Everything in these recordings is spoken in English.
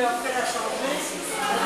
leur la changer.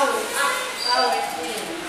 Power, up, power.